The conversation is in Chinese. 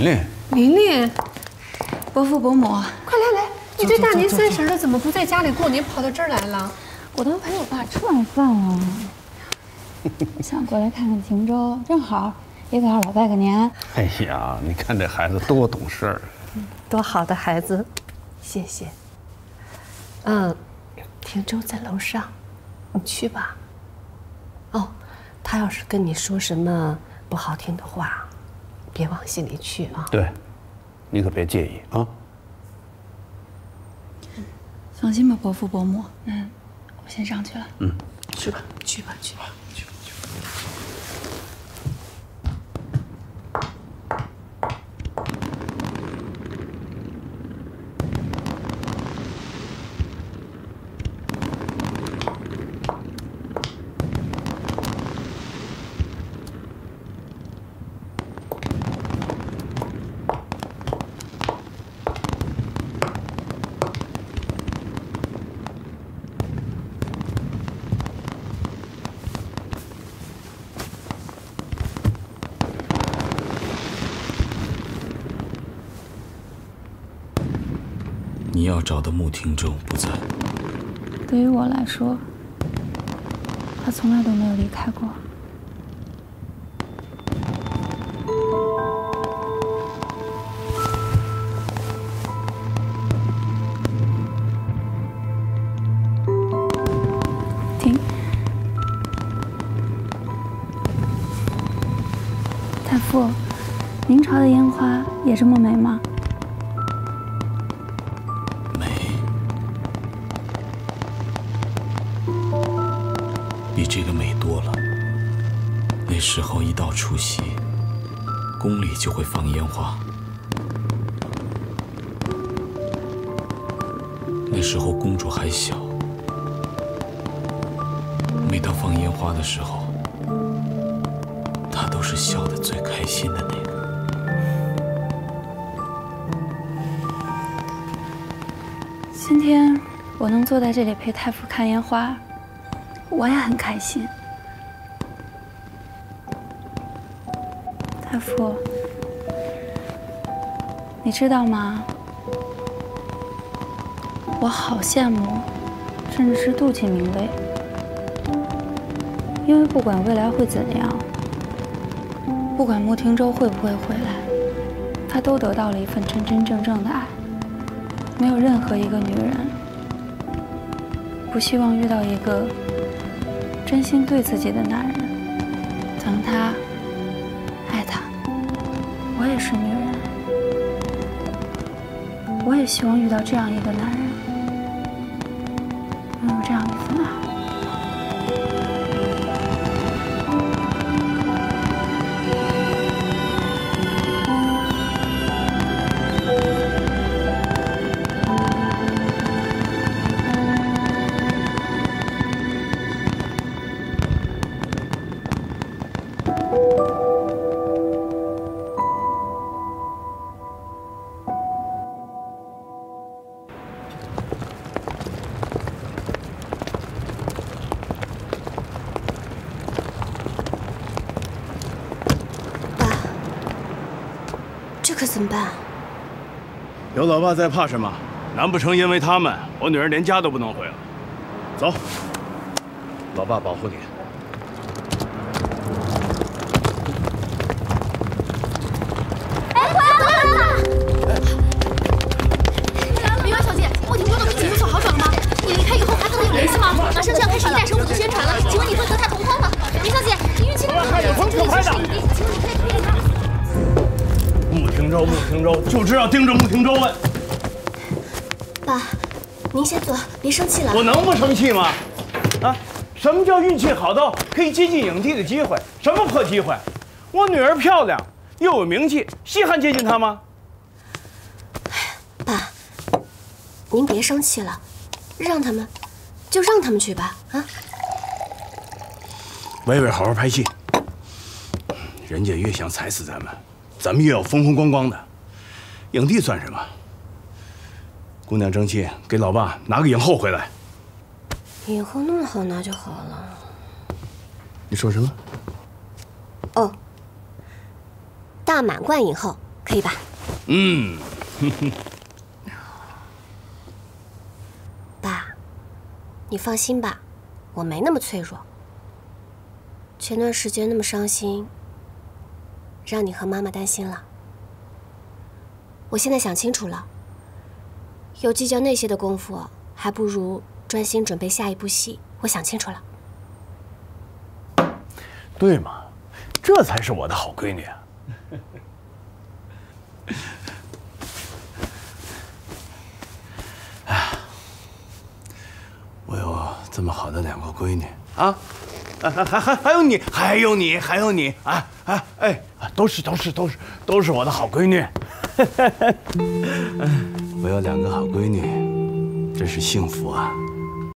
琳琳，琳琳，伯父伯母，快来来！你这大年三十的怎么不在家里过年，跑到这儿来了？我都陪我爸吃完饭了，想过来看看庭州，正好也给二老拜个年。哎呀，你看这孩子多懂事儿，多好的孩子，谢谢。嗯，廷州在楼上，你去吧。哦，他要是跟你说什么不好听的话，别往心里去啊。对，你可别介意啊。放心吧，伯父伯母。嗯，我先上去了。嗯，去吧，去吧，去吧。你要找的穆廷州不在。对于我来说，他从来都没有离开过。停！太傅，明朝的烟花也这么美吗？比这个美多了。那时候一到除夕，宫里就会放烟花。那时候公主还小，每当放烟花的时候，她都是笑得最开心的那个。今天我能坐在这里陪太傅看烟花，我也很开心。太傅，你知道吗？我好羡慕，甚至是妒忌明威，因为不管未来会怎样，不管穆廷州会不会回来，他都得到了一份真真正正的爱。没有任何一个女人不希望遇到一个真心对自己的男人，疼他、爱他。我也是女人，我也希望遇到这样一个男人，拥有这样的可怎么办？有老爸在，怕什么？难不成因为他们，我女儿连家都不能回了？走，老爸保护你。明婉小姐，的病情有所好转了吗？你离开以后还和他有联系吗？马上就要开始一代生活的宣传了，请问你会和他同框吗？明小姐，你运气那么好，有朋可拍的。请问你可以陪陪他？穆廷州，穆廷州，就知道盯着穆廷州问。爸，您先坐，别生气了。我能不生气吗？啊，什么叫运气好到可以接近影帝的机会？什么破机会？我女儿漂亮又有名气，稀罕接近她吗？爸，您别生气了，让他们，就让他们去吧。啊，伟伟好好拍戏，人家越想踩死咱们，咱们又要风风光光的。影帝算什么？姑娘争气，给老爸拿个影后回来。影后那么好拿就好了。你说什么？哦，大满贯影后可以吧？嗯，爸，你放心吧，我没那么脆弱。前段时间那么伤心，让你和妈妈担心了。我现在想清楚了，有计较那些的功夫，还不如专心准备下一部戏。我想清楚了。对嘛，这才是我的好闺女啊！哎我有这么好的两个闺女啊，还还还有你，还有你，还有你啊啊哎，都是都是都是都是我的好闺女。我有两个好闺女，真是幸福啊！